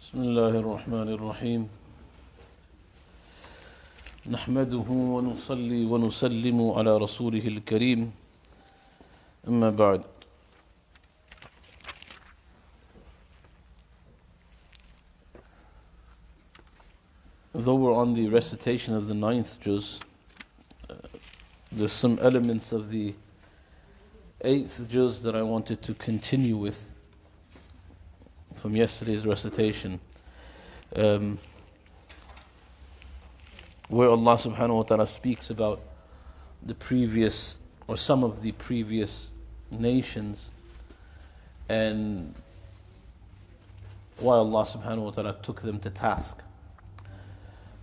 بسم الله الرحمن الرحيم نحمده ونصلي ونسلم على رسوله الكريم أما بعد Though we're on the recitation of the ninth juz, uh, there's some elements of the eighth juz that I wanted to continue with from yesterday's recitation. Um, where Allah subhanahu wa ta'ala speaks about the previous or some of the previous nations and why Allah subhanahu wa ta'ala took them to task.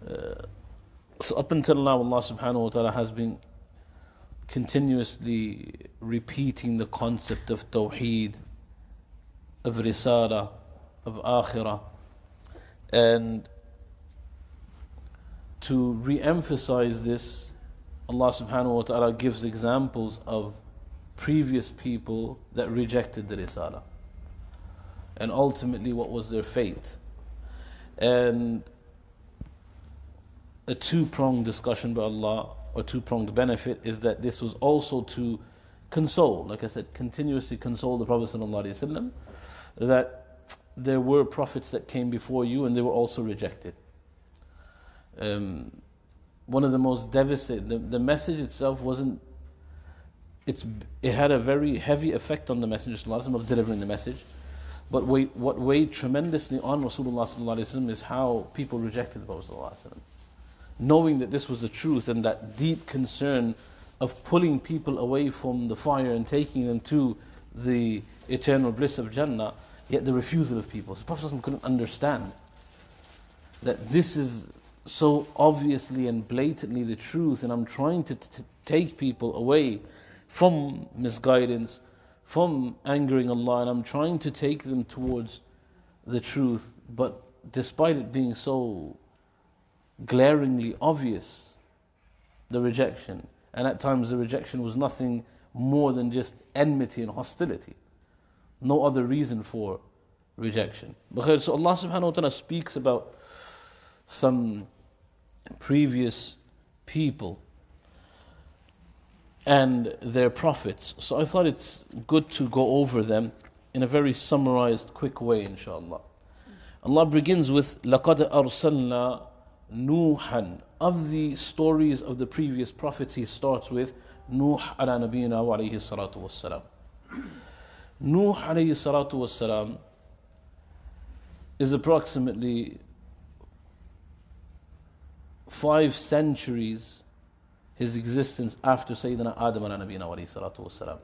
Uh, so up until now Allah subhanahu wa ta'ala has been continuously repeating the concept of tawheed, of risala, of akhirah, and to re emphasize this, Allah subhanahu wa ta'ala gives examples of previous people that rejected the risala. And ultimately, what was their fate? And a two pronged discussion by Allah, or two pronged benefit, is that this was also to console, like I said, continuously console the Prophet that there were prophets that came before you and they were also rejected. Um, one of the most devastating, the, the message itself wasn't, it's, it had a very heavy effect on the Messenger of delivering the message. But what weighed tremendously on Rasulullah is how people rejected the Prophet. Knowing that this was the truth and that deep concern of pulling people away from the fire and taking them to the eternal bliss of Jannah, yet the refusal of people. So Prophet couldn't understand that this is so obviously and blatantly the truth, and I'm trying to t- take people away from misguidance, from angering Allah, and I'm trying to take them towards the truth. But despite it being so glaringly obvious, the rejection, and at times the rejection was nothing more than just enmity and hostility, no other reason for rejection. So Allah subhanahu wa ta'ala speaks about some previous people and their prophets. So I thought it's good to go over them in a very summarized, quick way, inshallah. Allah begins with لَقَدْ أَرْسَلْنَا نُوحًا Of the stories of the previous prophets, he starts with Nuh ala nabiyina wa alayhi salatu wassalam. Nuh alayhi salatu wassalam is approximately five centuries his existence after Sayyidina Adam ala nabiyina wa alayhi salatu wassalam.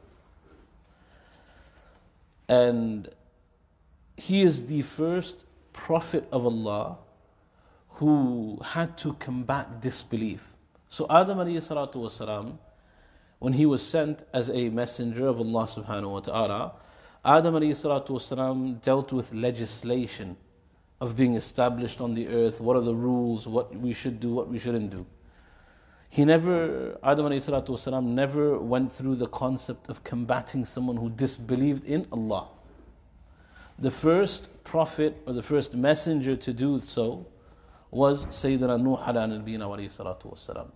And he is the first prophet of Allah who had to combat disbelief. So Adam alayhi salatu wasalam, when he was sent as a messenger of Allah subhanahu wa ta'ala, Adam wasalam dealt with legislation of being established on the earth, what are the rules, what we should do, what we shouldn't do. He never, Adam wasalam, never went through the concept of combating someone who disbelieved in Allah. The first prophet or the first messenger to do so was Sayyidina Nuh ala nabiyina salatu wasalam.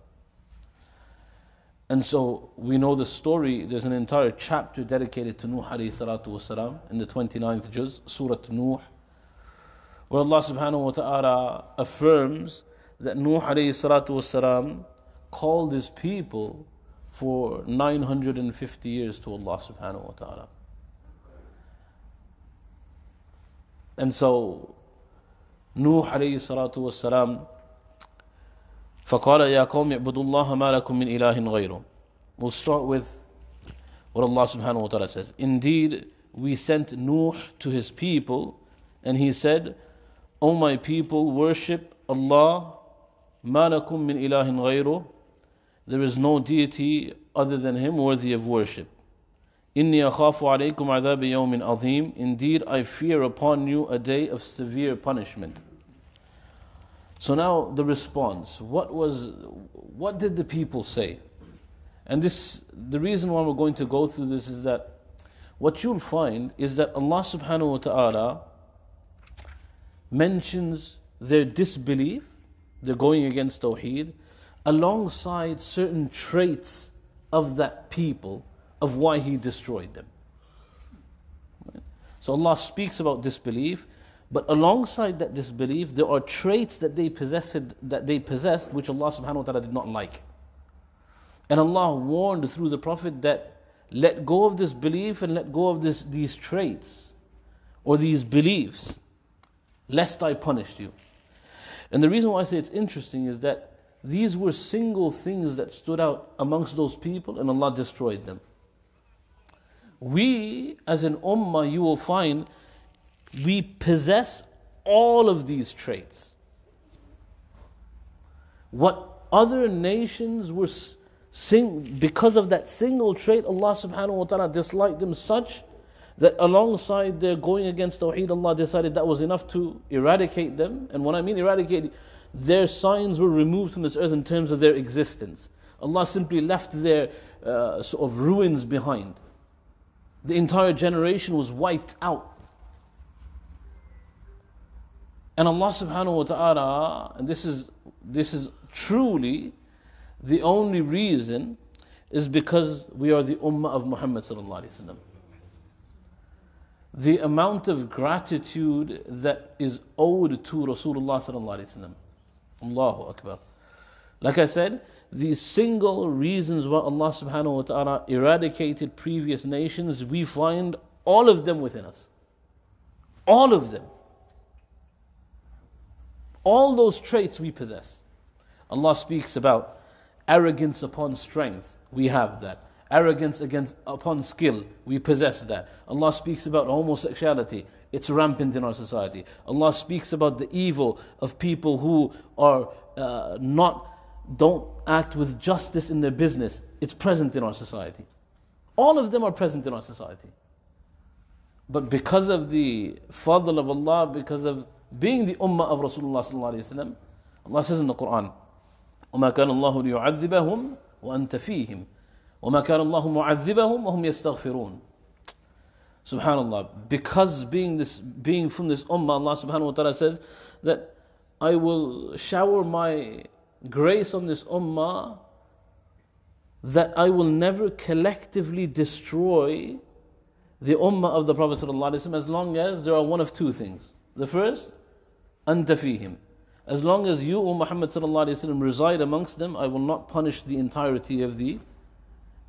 And so we know the story, there's an entire chapter dedicated to Nuh alayhi wasalam in the 29th juz, Surah Nuh, where Allah subhanahu wa ta'ala affirms that Nuh alayhi wasalam called his people for 950 years to Allah subhanahu wa ta'ala. And so Nuh alayhi salatu wassalam فقال يا قوم اعبدوا الله ما لكم من إله غيره We'll start with what Allah subhanahu wa ta'ala says. Indeed, we sent Nuh to his people and he said, O my people, worship Allah ما لكم من إله غيره There is no deity other than him worthy of worship. إني أخاف عليكم عذاب يوم عظيم Indeed, I fear upon you a day of severe punishment. So now the response. What was what did the people say? And this the reason why we're going to go through this is that what you'll find is that Allah subhanahu wa ta'ala mentions their disbelief, they're going against Tawheed, alongside certain traits of that people of why He destroyed them. So Allah speaks about disbelief, but alongside that disbelief, there are traits that they possessed that they possessed which Allah subhanahu wa ta'ala did not like. And Allah warned through the Prophet that let go of this belief and let go of this, these traits or these beliefs, lest I punish you. And the reason why I say it's interesting is that these were single things that stood out amongst those people and Allah destroyed them. We, as an ummah, you will find we possess all of these traits. What other nations were sing, because of that single trait, Allah subhanahu wa ta'ala disliked them such that alongside their going against Tawheed, Allah decided that was enough to eradicate them. And when I mean eradicate, their signs were removed from this earth in terms of their existence. Allah simply left their uh, sort of ruins behind. The entire generation was wiped out. And Allah subhanahu wa ta'ala, and this is, this is truly the only reason is because we are the ummah of Muhammad sallallahu alaihi wasallam. The amount of gratitude that is owed to Rasulullah sallallahu alaihi wasallam. Allahu Akbar. Like I said, the single reasons why Allah subhanahu wa ta'ala eradicated previous nations, we find all of them within us. All of them. All those traits we possess. Allah speaks about Arrogance upon strength, we have that. Arrogance against, upon skill, we possess that. Allah speaks about homosexuality, it's rampant in our society. Allah speaks about the evil of people who are uh, not, don't act with justice in their business. It's present in our society. All of them are present in our society. But because of the fadl of Allah, because of being the ummah of Rasulullah, Allah says in the Quran, وما كان الله ليعذبهم وأنت فيهم وما كان الله معذبهم وهم يستغفرون Subhanallah, because being this being from this ummah, Allah subhanahu wa ta'ala says that I will shower my grace on this ummah that I will never collectively destroy the ummah of the Prophet as long as there are one of two things. The first, أنت فيهم as long as you, O Muhammad وسلم, reside amongst them, I will not punish the entirety of the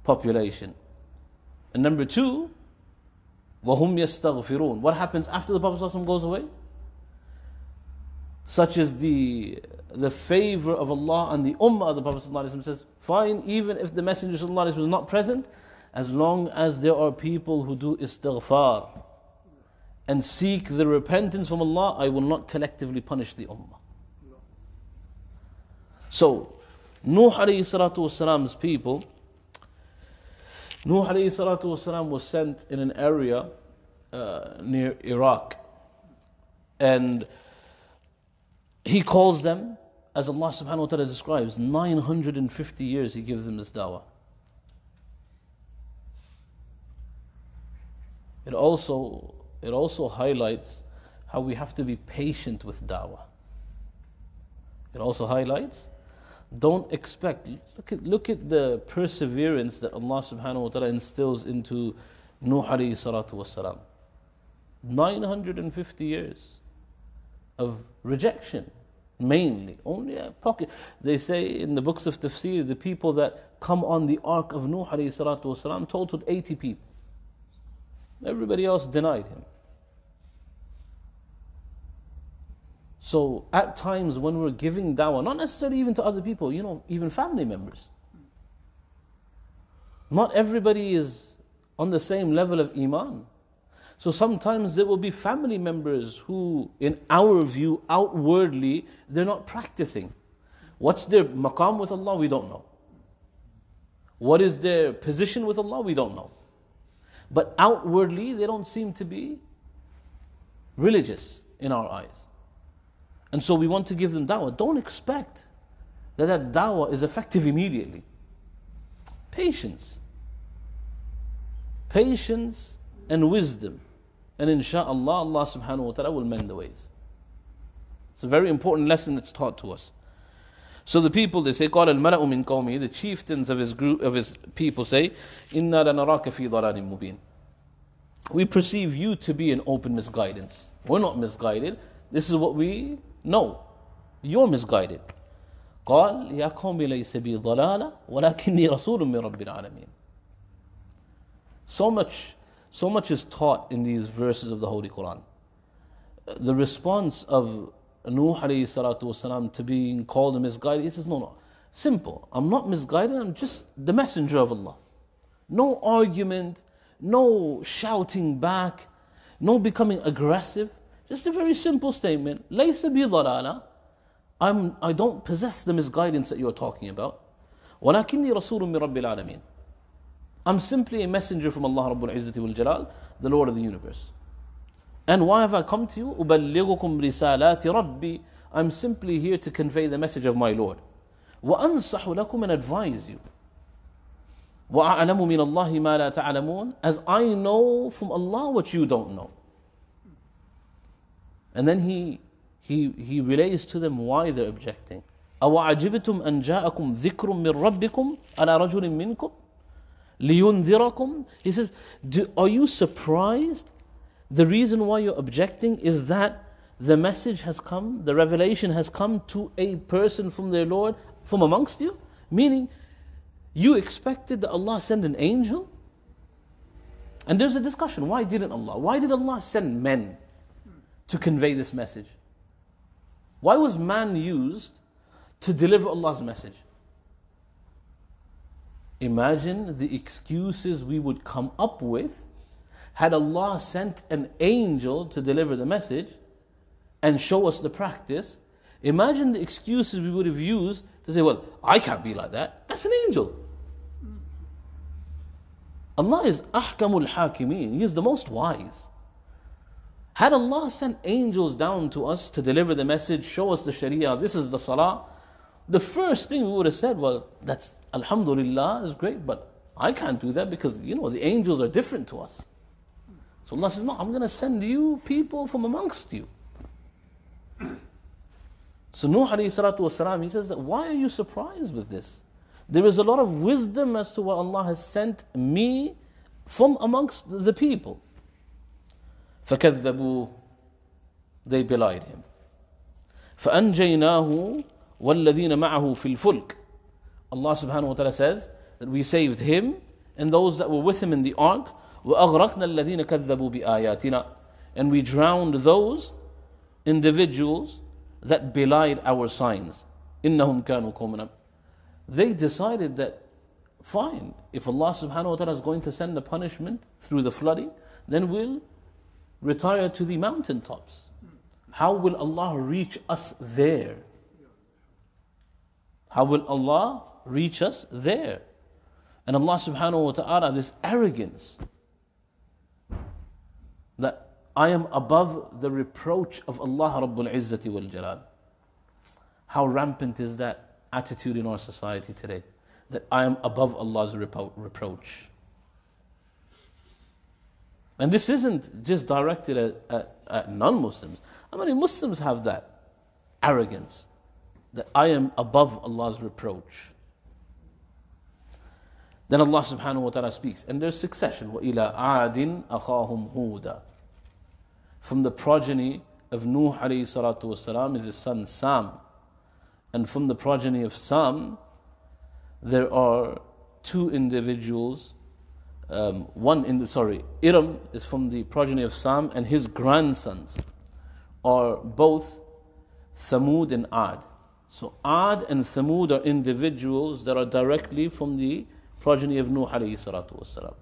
population. And number two, وَهُمْ يَسْتَغْفِرُونَ What happens after the Prophet ﷺ goes away? Such as the, the favor of Allah on the ummah of the Prophet ﷺ says, fine, even if the Messenger ﷺ was not present, as long as there are people who do istighfar and seek the repentance from Allah, I will not collectively punish the ummah. So, Nuh alayhi salatu people, Nuh alayhi was sent in an area uh, near Iraq. And he calls them, as Allah subhanahu wa ta'ala describes, 950 years he gives them this dawah. It also, it also highlights how we have to be patient with dawah. It also highlights don't expect. Look at, look at the perseverance that Allah subhanahu wa ta'ala instills into Nuh alayhi salatu wasalam. 950 years of rejection, mainly. Only a pocket. They say in the books of tafsir, the people that come on the ark of Nuh alayhi salatu totaled 80 people. Everybody else denied him. So at times when we're giving dawah, not necessarily even to other people, you know, even family members. Not everybody is on the same level of iman. So sometimes there will be family members who, in our view, outwardly, they're not practicing. What's their maqam with Allah? We don't know. What is their position with Allah? We don't know. But outwardly, they don't seem to be religious in our eyes. And so we want to give them da'wah. Don't expect that that da'wah is effective immediately. Patience. Patience and wisdom. And insha'Allah, Allah subhanahu wa ta'ala will mend the ways. It's a very important lesson that's taught to us. So the people they say, قال الملأ من قومه, the chieftains of his group of his people say, إنا لنراك في ضلال مبين. We perceive you to be in open misguidance. We're not misguided. This is what we know. You're misguided. قال يا قوم ليس بي ضلالة ولكني رسول من رب العالمين. So much, so much is taught in these verses of the Holy Quran. The response of Nuh والسلام, to being called a misguided? He says, No, no. Simple. I'm not misguided, I'm just the messenger of Allah. No argument, no shouting back, no becoming aggressive. Just a very simple statement. لَيْسَ بِضَلَالَ I'm, I don't possess the misguidance that you're talking about. وَلَكِنِّي رَسُولٌ مِّن I'm simply a messenger from Allah Rabbul Izzati wal Jalal, the Lord of the universe. And why have I come to you? أُبَلِّغُكُمْ رِسَالَاتِ رَبِّي I'm simply here to convey the message of my Lord. وَأَنصَحُ لَكُمْ and advise you. وَأَعْلَمُ مِنَ اللَّهِ مَا لَا تَعْلَمُونَ As I know from Allah what you don't know. And then he, he, he relays to them why they're objecting. أَوَعَجِبْتُمْ أَنْ جَاءَكُمْ ذِكْرٌ مِّن رَبِّكُمْ عَلَى رَجُلٍ مِّنْكُمْ لِيُنذِرَكُمْ He says, are you surprised the reason why you're objecting is that the message has come, the revelation has come to a person from their Lord from amongst you. Meaning, you expected that Allah send an angel? And there's a discussion why didn't Allah? Why did Allah send men to convey this message? Why was man used to deliver Allah's message? Imagine the excuses we would come up with had Allah sent an angel to deliver the message and show us the practice, imagine the excuses we would have used to say, well, I can't be like that. That's an angel. Allah is ahkamul hakimin. He is the most wise. Had Allah sent angels down to us to deliver the message, show us the sharia, this is the salah, the first thing we would have said, well, that's alhamdulillah, is great, but I can't do that because, you know, the angels are different to us. So Allah says, No, I'm going to send you people from amongst you. So Nuh والسلام, he says that why are you surprised with this? There is a lot of wisdom as to why Allah has sent me from amongst the people. فكذبوا they belied him. فأنجيناه والذين معه في الفلك Allah subhanahu wa ta'ala says that we saved him and those that were with him in the ark وأغرقنا الذين كذبوا بآياتنا and we drowned those individuals that belied our signs إنهم كانوا قومنا they decided that fine if Allah subhanahu wa ta'ala is going to send a punishment through the flooding then we'll retire to the mountaintops how will Allah reach us there how will Allah reach us there and Allah subhanahu wa ta'ala this arrogance that I am above the reproach of Allah Rabbul Izzati wal Jalal. How rampant is that attitude in our society today? That I am above Allah's repro- reproach. And this isn't just directed at, at, at non Muslims. How many Muslims have that arrogance? That I am above Allah's reproach. Then Allah subhanahu wa ta'ala speaks, and there's succession. وَإِلَىٰ عَادٍ أَخَاهُمْ هُودًا from the progeny of Nuh alayhi is his son Sam. And from the progeny of Sam, there are two individuals. Um, one in sorry, Iram is from the progeny of Sam, and his grandsons are both Thamud and Ad. So Ad and Thamud are individuals that are directly from the progeny of Nuh alayhi salatu wasalam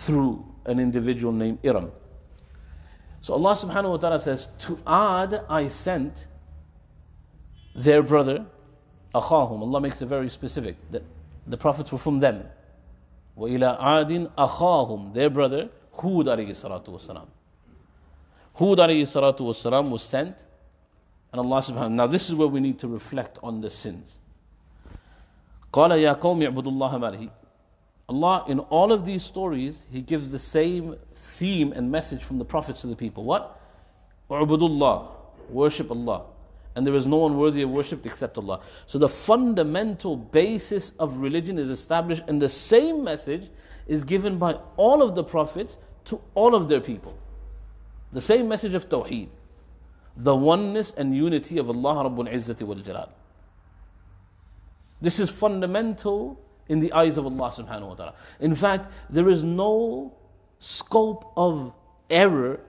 Through an individual named Iram. So Allah subhanahu wa ta'ala says, To Ad I sent their brother, Akhahum. Allah makes it very specific that the prophets were from them. وَإِلَىٰ عَادٍ أَخَاهُمْ Their brother, Hud alayhi salatu wasalam. Hud alayhi salatu wasalam was sent, and Allah subhanahu Now this is where we need to reflect on the sins. قال يا قوم اعبدوا الله ما Allah, in all of these stories, He gives the same theme and message from the prophets to the people. What? Ubudullah, worship Allah. And there is no one worthy of worship except Allah. So the fundamental basis of religion is established, and the same message is given by all of the prophets to all of their people. The same message of Tawheed. The oneness and unity of Allah Rabbul Izzati wal Jalal. This is fundamental in the eyes of Allah subhanahu wa ta'ala. In fact, there is no scope of error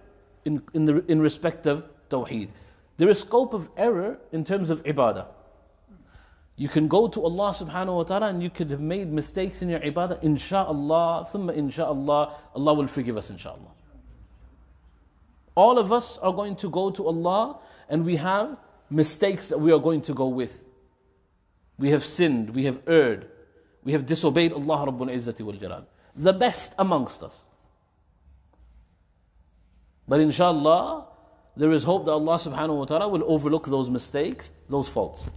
in, in, the, in respect of Tawheed. There is scope of error in terms of ibadah. You can go to Allah subhanahu wa ta'ala and you could have made mistakes in your ibadah. Insha'Allah, thumma insha'Allah, Allah will forgive us insha'Allah. All of us are going to go to Allah and we have mistakes that we are going to go with. We have sinned, we have erred, we have disobeyed Allah Rabbul Izzati wal Jalal. The best amongst us. But inshallah, there is hope that Allah subhanahu wa ta'ala will overlook those mistakes, those faults.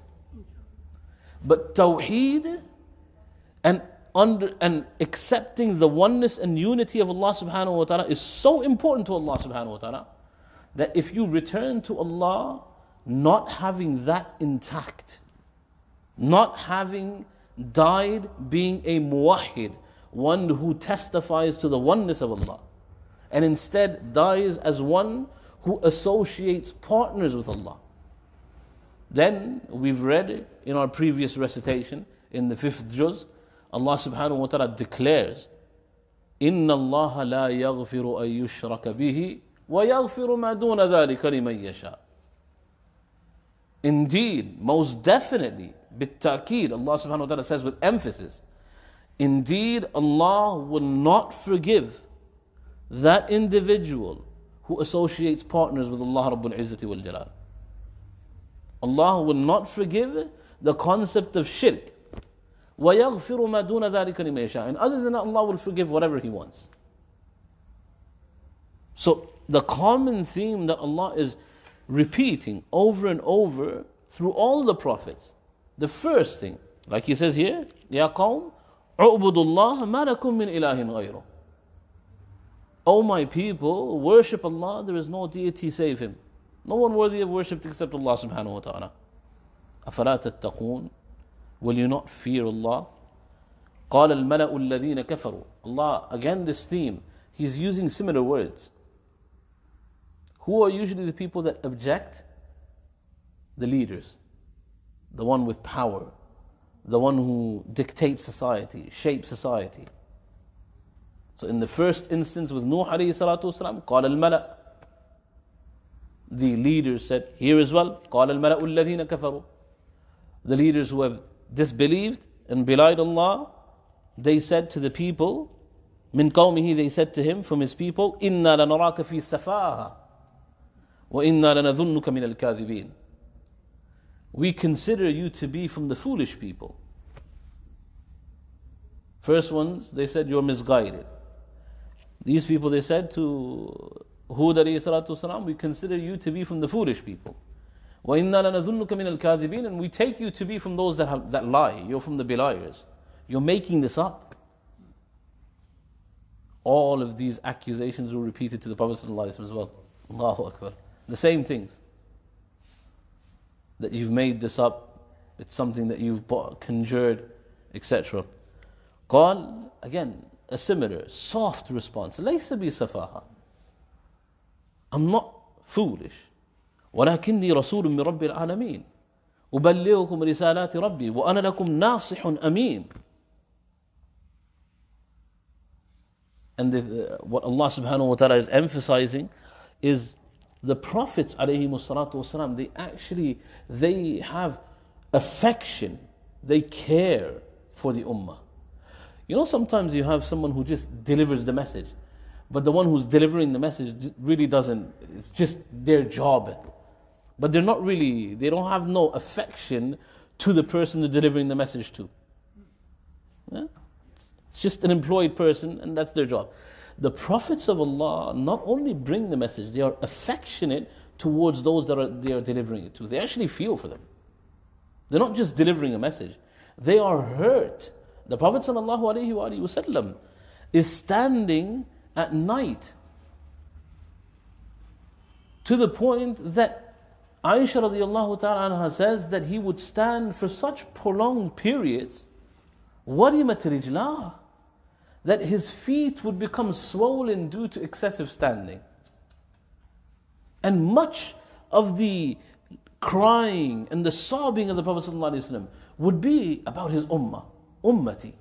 But tawheed and under and accepting the oneness and unity of Allah subhanahu wa ta'ala is so important to Allah subhanahu wa ta'ala that if you return to Allah not having that intact, not having died being a muwahid, one who testifies to the oneness of Allah, and instead dies as one who associates partners with Allah. Then we've read in our previous recitation in the fifth juz, Allah subhanahu wa ta'ala declares, إن الله لا يغفر أن يشرك به ويغفر ما دون ذلك لمن يشاء. Indeed, most definitely, بالتأكيد, Allah subhanahu wa ta'ala says with emphasis, Indeed, Allah will not forgive that individual who associates partners with Allah Rabbul Izzati wal Jalal. Allah will not forgive the concept of shirk. وَيَغْفِرُ مَا دُونَ ذَلِكَ لِمَن يَشَاءُ And other than that, Allah will forgive whatever He wants. So the common theme that Allah is repeating over and over through all the prophets, the first thing, like He says here, يَا قَوْمُ اعْبُدُوا اللَّهَ مَا لَكُم مِّنْ إِلَٰهٍ غَيْرُهُ O my people, worship Allah, there is no deity save Him. No one worthy of worship except Allah subhanahu wa ta'ala. أفلا تتقون Will you not fear Allah? قال الملأ الذين كفروا Allah, again this theme, He's using similar words. Who are usually the people that object? The leaders. The one with power. The one who dictates society, shapes society. So in the first instance with Nuh alayhi salatu wasalam, قال الملأ The leaders said, here as well, قال الملأ الذين كفروا The leaders who have disbelieved and belied Allah, they said to the people, من قومه they said to him from his people, إنا لنراك في سفاهة وإنا لنظنك من الكاذبين We consider you to be from the foolish people. First ones, they said you're misguided. These people, they said to Hud alayhi salatu wasalam, we consider you to be from the foolish people. وَإِنَّا لَنَظُنُّكَ مِنَ الْكَاذِبِينَ And we take you to be from those that, have, that lie. You're from the beliers. You're making this up. All of these accusations were repeated to the Prophet as well. Allahu Akbar. The same things. That you've made this up. It's something that you've bought, conjured, etc. قال, again, a similar soft response. ليس بي سفاهة. I'm not foolish. ولكني رسول من رب العالمين. أبلغكم رسالات ربي وأنا لكم ناصح أمين. And the, what Allah subhanahu wa ta'ala is emphasizing is the prophets wasalam, they actually they have affection, they care for the ummah. You know, sometimes you have someone who just delivers the message, but the one who's delivering the message really doesn't, it's just their job. But they're not really, they don't have no affection to the person they're delivering the message to. Yeah? It's just an employed person, and that's their job. The prophets of Allah not only bring the message, they are affectionate towards those that are, they are delivering it to. They actually feel for them. They're not just delivering a message, they are hurt the Prophet ﷺ is standing at night To the point that Aisha radiallahu ta'ala says that he would stand for such prolonged periods, warimat rijlah, that his feet would become swollen due to excessive standing. And much of the crying and the sobbing of the Prophet ﷺ would be about his ummah, ummati.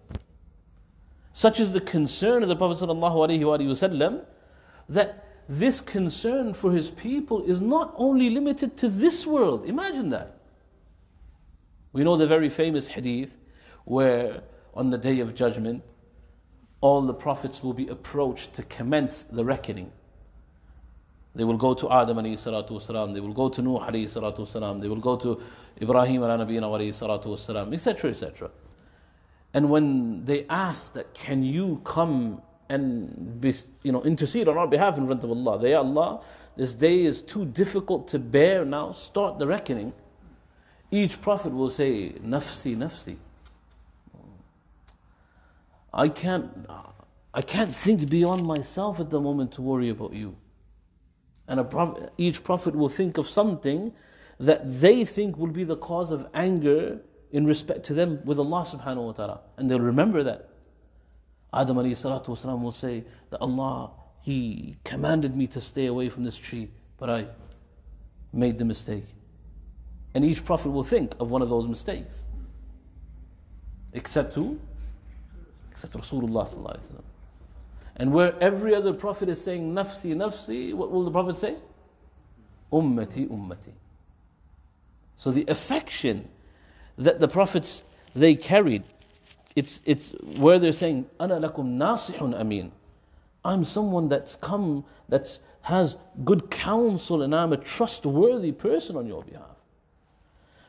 Such is the concern of the Prophet ﷺ that this concern for his people is not only limited to this world. Imagine that. We know the very famous hadith where on the day of judgment, all the prophets will be approached to commence the reckoning. They will go to Adam alayhi salatu wasalam, they will go to Nuh alayhi salatu wasalam, they will go to Ibrahim alayhi salatu wasalam, etc. etc. And when they ask that, can you come and be, you know, intercede on our behalf in front of Allah? They, Allah, this day is too difficult to bear now, start the reckoning. Each prophet will say, Nafsi, Nafsi. I can't, I can't think beyond myself at the moment to worry about you. And prophet, each prophet will think of something that they think will be the cause of anger in respect to them with Allah subhanahu wa ta'ala. And they'll remember that. Adam alayhi salatu wasalam will say that Allah, He commanded me to stay away from this tree, but I made the mistake. And each prophet will think of one of those mistakes. Except who? Except Rasulullah sallallahu alayhi wa and where every other prophet is saying nafsi, nafsi, what will the prophet say? Ummati, ummati. So the affection that the prophets they carried, it's, it's where they're saying, Ana lakum nasihun amin. I'm someone that's come, that has good counsel, and I'm a trustworthy person on your behalf.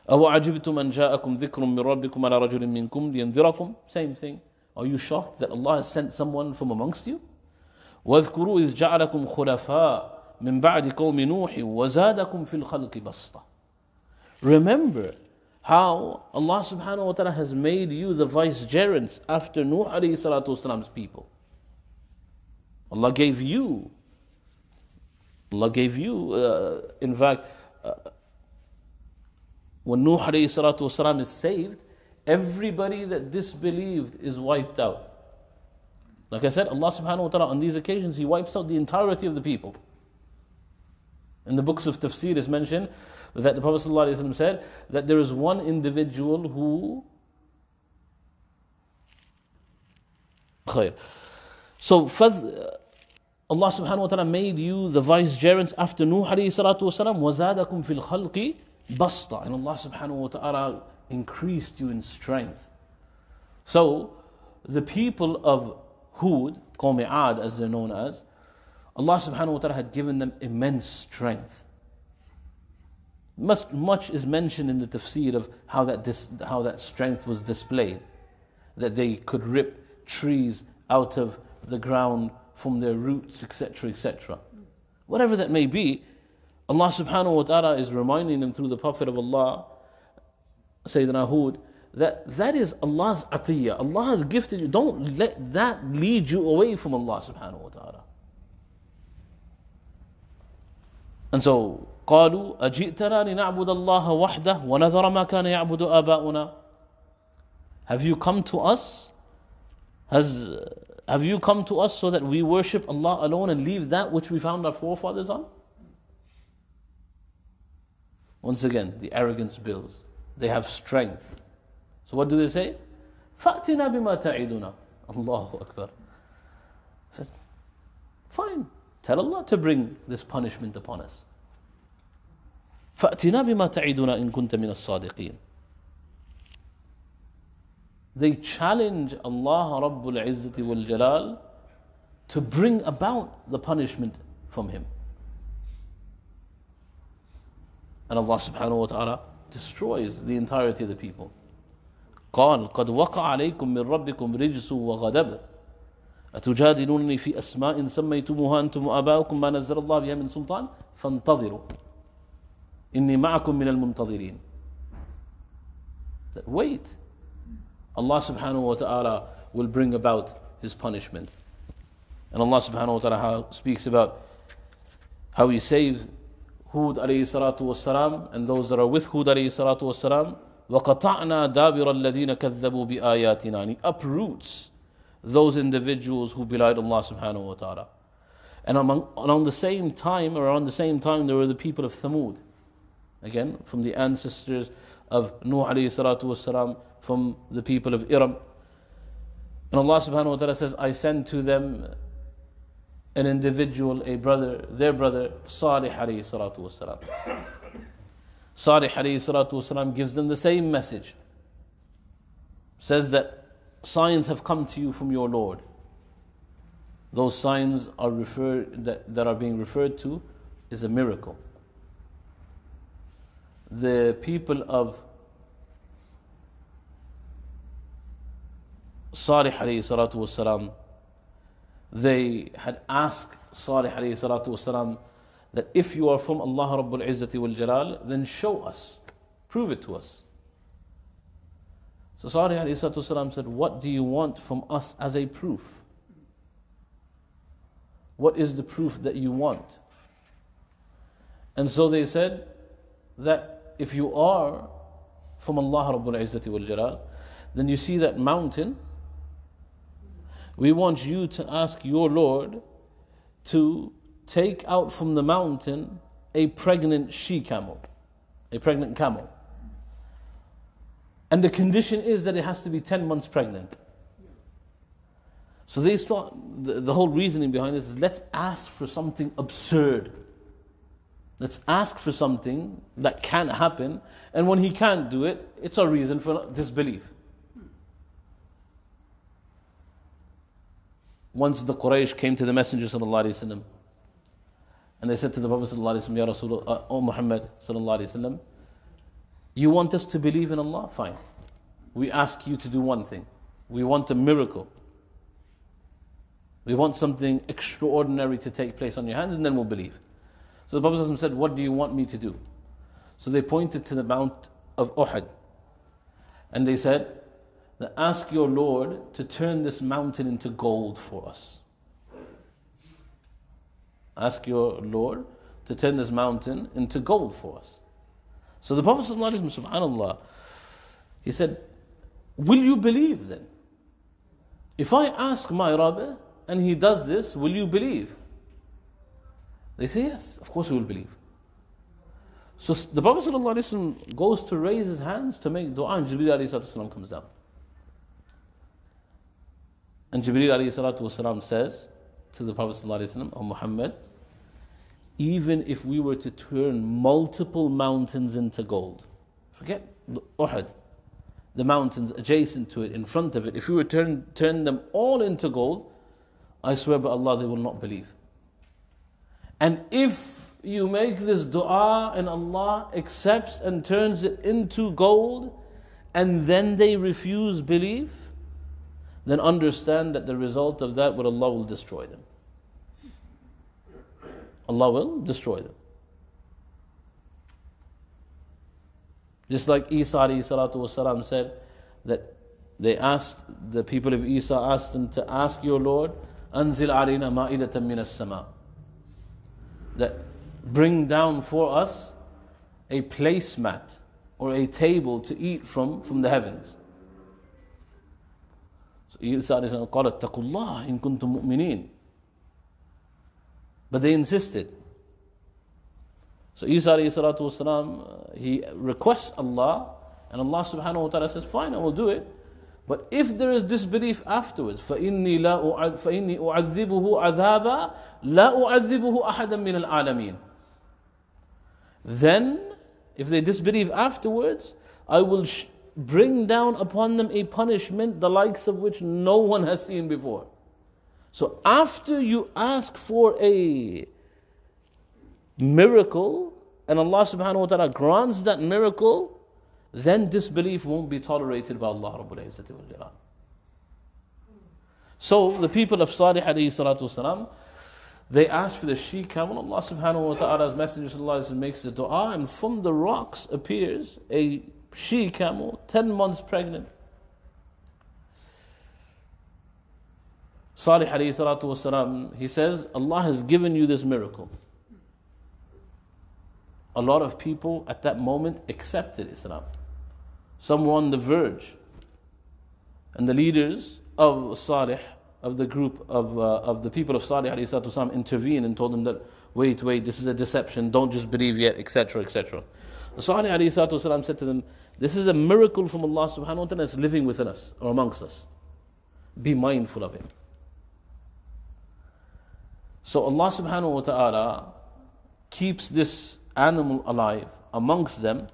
أَوَعَجِبْتُمْ أَنْ جَاءَكُمْ ذِكْرٌ مِّن رَبِّكُمْ عَلَى رَجُلٍ مِّنكُمْ لِيَنذِرَكُمْ Same thing. Are you shocked that Allah has sent someone from amongst you? واذكروا إذ جعلكم خلفاء من بعد قوم نوح وزادكم في الخلق بسطة Remember how Allah subhanahu wa ta'ala has made you the vicegerents after Nuh alayhi salatu wasalam's people. Allah gave you, Allah gave you, uh, in fact, uh, when Nuh alayhi salatu wasalam is saved, everybody that disbelieved is wiped out. Like I said, Allah subhanahu wa ta'ala on these occasions He wipes out the entirety of the people. In the books of tafsir is mentioned that the Prophet ﷺ said that there is one individual who Khair. So Allah subhanahu wa ta'ala made you the vicegerents after Nuh alayhi salatu wasalam وَزَادَكُمْ فِي الْخَلْقِ basta and Allah subhanahu wa ta'ala increased you in strength. So the people of Hud, Qawm Ad as they're known as, Allah subhanahu wa ta'ala had given them immense strength. Much, much is mentioned in the tafsir of how that, dis, how that strength was displayed. That they could rip trees out of the ground from their roots, etc., etc. Whatever that may be, Allah subhanahu wa ta'ala is reminding them through the Prophet of Allah, Sayyidina Hud, that that is Allah's atiyah. Allah has gifted you. Don't let that lead you away from Allah subhanahu wa ta'ala. And so, قالوا أجئتنا لنعبد الله وحده ونذر ما كان يعبد آباؤنا Have you come to us? Has, have you come to us so that we worship Allah alone and leave that which we found our forefathers on? Once again, the arrogance builds. They have strength. So what do they say? فَأْتِنَا بِمَا تَعِدُنَا Allahu Akbar. said, fine. Tell Allah to bring this punishment upon us. فَأْتِنَا بِمَا تَعِدُنَا إِن كُنْتَ مِنَ الصَّادِقِينَ They challenge Allah Rabbul Izzati wal Jalal to bring about the punishment from Him. And Allah subhanahu wa ta'ala destroys the entirety of the people. قال قد وقع عليكم من ربكم رجس وغضب أتجادلونني في أسماء سميتموها أنتم وآباؤكم ما نزل الله بها من سلطان فانتظروا إني معكم من المنتظرين Wait Allah subhanahu wa ta'ala will bring about his punishment and Allah subhanahu wa ta'ala speaks about how he saves Hud alayhi salatu wasalam and those that are with Hud alayhi salatu wasalam. وَقَطَعْنَا دَابِرَ الَّذِينَ كَذَّبُوا بِآيَاتِنَا And he uproots those individuals who belied Allah subhanahu wa ta'ala. And among, around the same time, around the same time, there were the people of Thamud. Again, from the ancestors of Nuh alayhi salatu wasalam, from the people of Iram. And Allah subhanahu wa ta'ala says, I send to them an individual, a brother, their brother, Salih alayhi salatu wasalam. Salih alayhi salatu wasalam gives them the same message. Says that signs have come to you from your Lord. Those signs are referred that, that are being referred to is a miracle. The people of Salih alayhi salatu wasalam, they had asked Salih wasalam that if you are from Allah Rabbul Izzati wal Jalal, then show us, prove it to us. So Salih salatu said, What do you want from us as a proof? What is the proof that you want? And so they said that if you are from Allah Rabbul Izzati wal Jalal, then you see that mountain we want you to ask your Lord to take out from the mountain a pregnant she camel, a pregnant camel. And the condition is that it has to be 10 months pregnant. So they thought, the, the whole reasoning behind this is let's ask for something absurd. Let's ask for something that can't happen. And when he can't do it, it's a reason for disbelief. once the Quraysh came to the Messenger وسلم, and they said to the Prophet وسلم, Ya Rasul, uh, O Muhammad وسلم, you want us to believe in Allah? Fine. We ask you to do one thing. We want a miracle. We want something extraordinary to take place on your hands and then we'll believe. So the Prophet said, What do you want me to do? So they pointed to the Mount of Uhud. And they said, that ask your Lord to turn this mountain into gold for us. Ask your Lord to turn this mountain into gold for us. So the Prophet subhanAllah, he said, Will you believe then? If I ask my Rabbi and he does this, will you believe? They say, Yes, of course we will believe. So the Prophet goes to raise his hands to make dua, and Jibreel comes down. And Jibreel alayhi says to the Prophet sallallahu O Muhammad, even if we were to turn multiple mountains into gold, forget Uhud, the mountains adjacent to it, in front of it, if we were to turn, turn them all into gold, I swear by Allah they will not believe. And if you make this dua and Allah accepts and turns it into gold, and then they refuse belief, then understand that the result of that, what Allah will destroy them. Allah will destroy them. Just like Isa والسلام, said that they asked, the people of Isa asked them to ask your Lord, Anzil alina ma'idatan min sama That bring down for us a placemat or a table to eat from from the heavens. Isa قال اتقوا الله إن كنتم مؤمنين But they insisted. So Isa والسلام, he requests Allah and Allah subhanahu wa ta'ala says, fine, I will do it. But if there is disbelief afterwards, فإني لا أعذ فإني أعذبه عذابا لا أعذبه أحدا من العالمين. Then, if they disbelieve afterwards, I will bring down upon them a punishment the likes of which no one has seen before. So after you ask for a miracle and Allah subhanahu wa ta'ala grants that miracle, then disbelief won't be tolerated by Allah. So the people of Salih alayhi salatu wasalam, they asked for the she camel. Allah subhanahu wa ta'ala's messenger makes the dua, and from the rocks appears a she camel, 10 months pregnant. Salih alayhi salatu wasalam, he says, Allah has given you this miracle. A lot of people at that moment accepted Islam. Some were on the verge. And the leaders of Salih, of the group of, uh, of the people of Salih alayhi salatu wasalam, intervened and told them that, wait, wait, this is a deception, don't just believe yet, etc., etc. Salih والسلام, said to them, this is a miracle from Allah subhanahu wa ta'ala that's living within us or amongst us. Be mindful of it. So Allah subhanahu wa ta'ala keeps this animal alive amongst them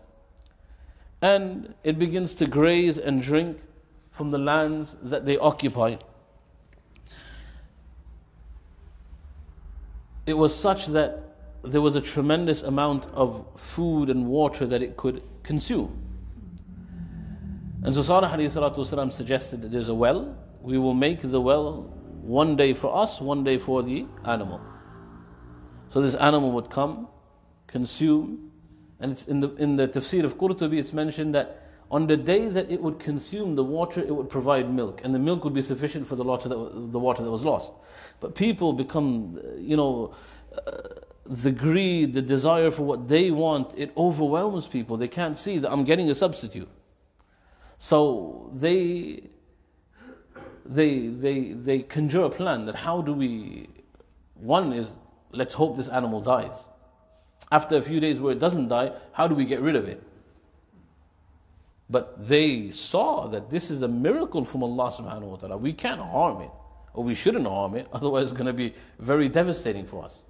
and it begins to graze and drink from the lands that they occupy. It was such that there was a tremendous amount of food and water that it could consume. And so Salih والسلام, suggested that there's a well, we will make the well one day for us, one day for the animal. So this animal would come, consume, and it's in the, in the tafsir of Qurtubi, it's mentioned that on the day that it would consume the water, it would provide milk, and the milk would be sufficient for the water that, the water that was lost. But people become, you know, uh, the greed, the desire for what they want, it overwhelms people. They can't see that I'm getting a substitute. So they, they, they, they conjure a plan that how do we, one is let's hope this animal dies. After a few days where it doesn't die, how do we get rid of it? But they saw that this is a miracle from Allah subhanahu wa ta'ala. We can't harm it, or we shouldn't harm it, otherwise it's going to be very devastating for us.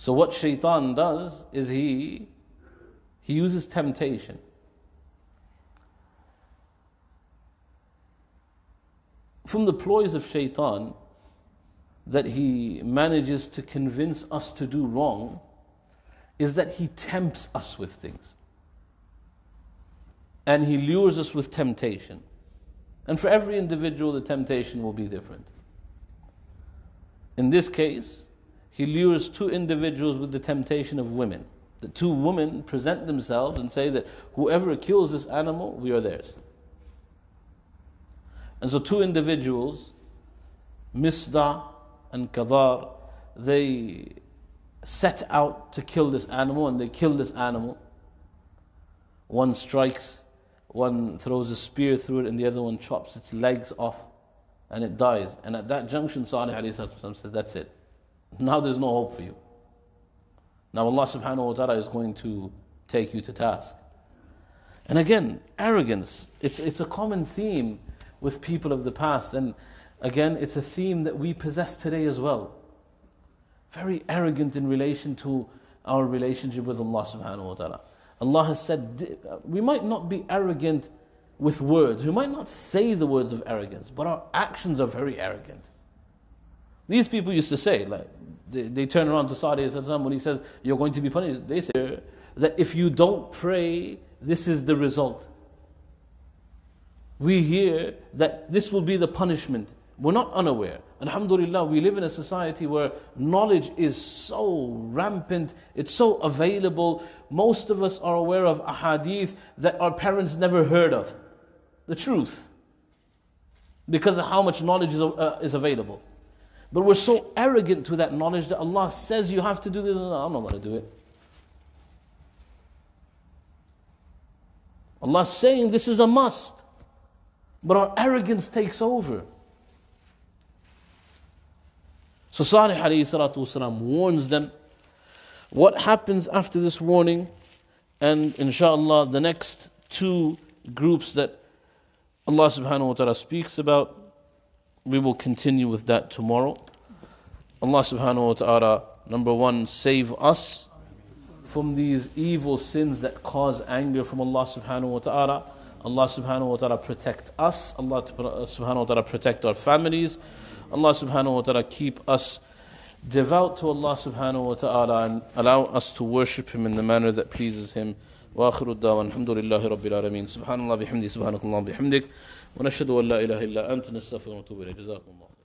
So what shaitan does is he he uses temptation. From the ploys of shaitan that he manages to convince us to do wrong is that he tempts us with things. And he lures us with temptation. And for every individual, the temptation will be different. In this case, he lures two individuals with the temptation of women. The two women present themselves and say that whoever kills this animal, we are theirs. And so, two individuals, Misda and Kadar, they set out to kill this animal and they kill this animal. One strikes, one throws a spear through it, and the other one chops its legs off and it dies. And at that junction, Salih says, That's it. Now there's no hope for you. Now Allah subhanahu wa ta'ala is going to take you to task. And again, arrogance. It's, it's a common theme with people of the past. And Again, it's a theme that we possess today as well. Very arrogant in relation to our relationship with Allah subhanahu wa ta'ala. Allah has said, we might not be arrogant with words, we might not say the words of arrogance, but our actions are very arrogant. These people used to say, like, they, they turn around to Sadi when he says, You're going to be punished. They say that if you don't pray, this is the result. We hear that this will be the punishment. We're not unaware. Alhamdulillah, we live in a society where knowledge is so rampant, it's so available. Most of us are aware of ahadith that our parents never heard of. The truth. Because of how much knowledge is, uh, is available. But we're so arrogant to that knowledge that Allah says you have to do this. No, I'm not going to do it. Allah's saying this is a must. But our arrogance takes over. So Salih والسلام, warns them what happens after this warning, and inshallah, the next two groups that Allah subhanahu wa ta'ala speaks about, we will continue with that tomorrow. Allah subhanahu wa ta'ala, number one, save us from these evil sins that cause anger from Allah subhanahu wa ta'ala. Allah subhanahu wa ta'ala protect us. Allah subhanahu wa ta'ala protect our families. Allah subhanahu wa ta'ala keep us devout to Allah subhanahu wa ta'ala and allow us to worship Him in the manner that pleases Him. واخر الدعوة الحمد لله رب العالمين سبحان الله بحمده سبحانك اللهم بحمدك ونشهد أن لا إله إلا أنت نستغفر ونتوب إليك. جزاكم الله.